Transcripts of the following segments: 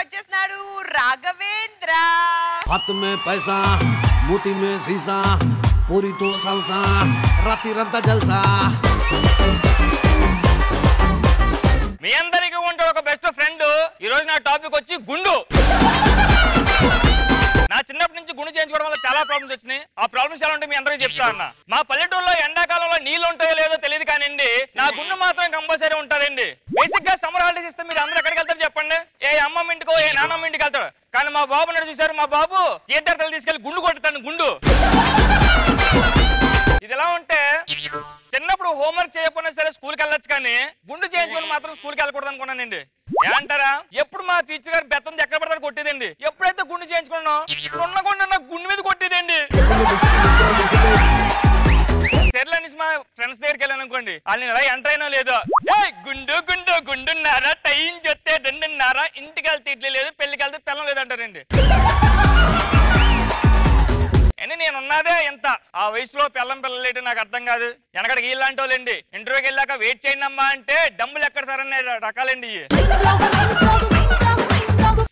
వచ్చేస్తున్నాడు రాఘవేంద్ర. మే పైసా మూతి మే సీసా పూరితో సల్సా రాత్రిరంతా జల్సా. మీ అందరికీ ఉంటాడు ఒక బెస్ట్ ఫ్రెండ్ ఈ రోజు నా టాపిక్ వచ్చి గుండు. నా చిన్నప్పటి నుంచి గుండు చేయించుకోవడం వల్ల చాలా ప్రాబ్లమ్స్ వచ్చినాయి. ఆ ప్రాబ్లమ్స్ ఎలా ఉంటే మీ అందరికీ చెప్తా అన్న. మా పల్లెటూరులో ఎండాకాలంలో నీళ్ళు ఉంటాయో లేదో తెలియదు కానివ్వండి నా గుండు మాత్రం కంపల్సరీ ఉంటారండి ఏ నాన్నమ్మ ఇంటికి వెళ్తాడు? కానీ మా బాబు నడు చూశారు? మా బాబు తీర్థార్థాలు తీసుకెళ్ళి గుండు కొట్టుతాను గుండు. ఇది ఎలా ఉంటే చిన్నప్పుడు హోంవర్క్ చేయకపోయినా సరే స్కూల్కి వెళ్ళొచ్చు కానీ గుండు చేయించుకొని మాత్రం స్కూల్కి వెళ్ళకూడదు అనుకున్నానండి ఏమంటారా ఎప్పుడు మా టీచర్ గారు బెత్తం ఎక్కడ పడతారు కొట్టేదండి. ఎప్పుడైతే గుండు చేయించుకున్నానో ఉన్నకుండా నా గుండు మీద కొట్టేదండి. సర్లే మా ఫ్రెండ్స్ దగ్గరికి వెళ్ళాను అనుకోండి. వాళ్ళు ఎలా ఎంటర్ అయినా లేదో. ఏ గుండు గుండు గుండున్నారా? టైం చెప్తే రెండున్నారా? ఇంటికి వెళ్తే ఇడ్లీ లేదు పెళ్ళికి వెళ్తే పిల్లం లేదు అంటారండి అని నేను ఉన్నదే ఇంత. ఆ వయసులో పిల్లం పిల్లలేటి నాకు అర్థం కాదు. వెనకడికి ఇలాంటి వాళ్ళండి ఇంటర్వ్యూకి వెళ్ళాక వెయిట్ చేయండి అమ్మా అంటే డబ్బులు ఎక్కడ సరే రకాలండి ఇవి?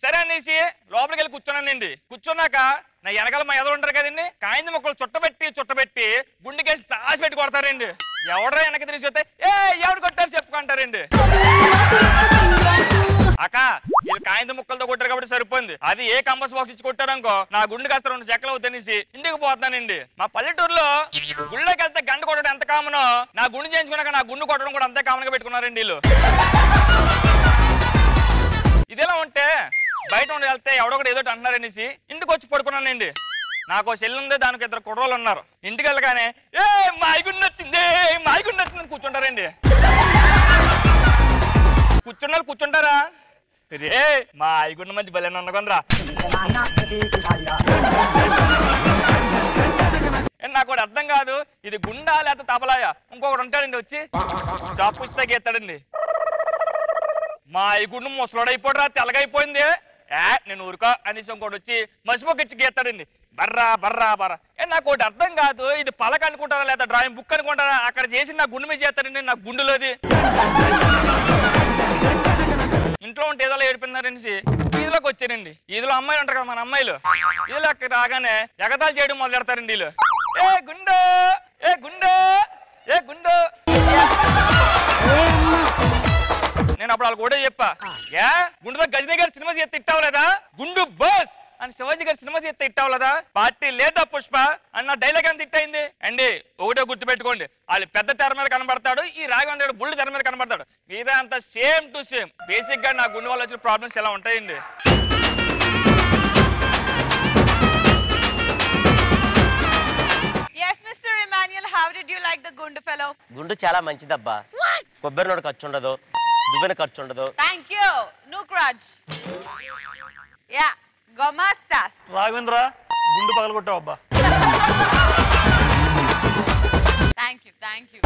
సరే అనేసి లోపలికి వెళ్ళి కూర్చున్నానండి. కూర్చున్నాక నా వెనకాల మా ఎదురు ఉంటారు కదండి కాయింది మొక్కలు చుట్టబెట్టి చుట్టబెట్టి గుండెకేసి తాసి పెట్టి కొడతారండి. ఎవడో వెనక తిరిగి వస్తే ఏ ఎవడు కొట్టారు చెప్పుకుంటారండి అక్క వీళ్ళు కాయింత ముక్కలతో కొట్టారు కాబట్టి సరిపోయింది. అది ఏ కంబస్ బాక్స్ ఇచ్చి కొట్టారనుకో నా గుండె కాస్త రెండు చెక్కలు అవుతానేసి ఇంటికి పోతానండి మా పల్లెటూరులో గుళ్ళకి వెళ్తే గంట కొట్టడం ఎంత కామనో నా గుండె చేయించుకున్నాక నా గుండు కొట్టడం కూడా అంతే కామన్గా పెట్టుకున్నారండి వీళ్ళు. ఇదిలా ఉంటే బయట ఉండి వెళ్తే ఎవడొకటి ఒకటి ఏదో అన్నారనేసి ఇంటికి వచ్చి పడుకున్నానండి నాకు చెల్లి ఉంది దానికి ఇద్దరు కుర్రోళ్ళు ఉన్నారు. ఇంటికి వెళ్ళగానే ఏ మాయగుండి నచ్చింది మాయగుండి నచ్చింది కూర్చుంటారండి. కూర్చున్నారు కూర్చుంటారా? రే మా ఐగుండ మంచి బలే ఉన్నకొందరా నాకు ఒకటి అర్థం కాదు ఇది గుండా లేకపోతే తబలాయా? ఇంకొకటి ఉంటాడండి వచ్చి జాబ్ పుస్తక మా ఐగుండు ముసలోడైపోడరా తెల్లగైపోయింది. ఏ నేను ఊరుకో. అనేసి ఇంకోటి వచ్చి మసిపోకి ఇచ్చి గీస్తాడండి. బర్రా బర్రా బర్రా. ఏ నాకు ఒకటి అర్థం కాదు. ఇది పలక అనుకుంటారా లేదా డ్రాయింగ్ బుక్ అనుకుంటారా అక్కడ చేసి నా గుండె మీద చేస్తాడండి. నా గుండెలోది ఇంట్లో ఉంటే ఏదో ఏడిపోయినారనేసి ఈదులోకి వచ్చారండి. ఈదులో అమ్మాయిలు ఉంటారు కదా మన అమ్మాయిలు. ఈదులో అక్కడ రాగానే ఎగతాలు చేయడం మొదలు పెడతారండి వీళ్ళు. ఏ గుండె! ఏ గుండె! ఏ గుండె! నేను అప్పుడు వాళ్ళు కూడా చెప్పా. ఏ? గుండులో గజనీ గారి సినిమా చేస్తే ఇట్టావు లేదా? గుండు బస్! అని శివాజీ గారి సినిమా చేస్తే ఇట్టావు లేదా? పార్టీ లేదా పుష్ప? అన్న డైలాగ్ ఎంత ఇట్టయింది అండి ఒకటే గుర్తు పెట్టుకోండి వాళ్ళు పెద్ద తెర మీద కనబడతాడు ఈ రాఘవేంద్రుడు బుల్లి తెర మీద కనబడతాడు. మీద అంత సేమ్ టు సేమ్ బేసిక్గా నా గుండె వల్ల వచ్చిన ప్రాబ్లమ్స్ ఎలా ఉంటాయండి? Yes mister Emmanuel how did you like the గుండు ఫెలో గుండు చాలా మంచిదబ్బా. కొబ్బరి నోడు ఖర్చు ఉండదు. దువ్వెన ఖర్చు ఉండదు. థ్యాంక్ యూ నో క్రచ్ యా గొమాస్తాస్ రాఘవేంద్ర గుండు పగలగొట్టావు అబ్బా థ్యాంక్ యూ థ్యాంక్ యూ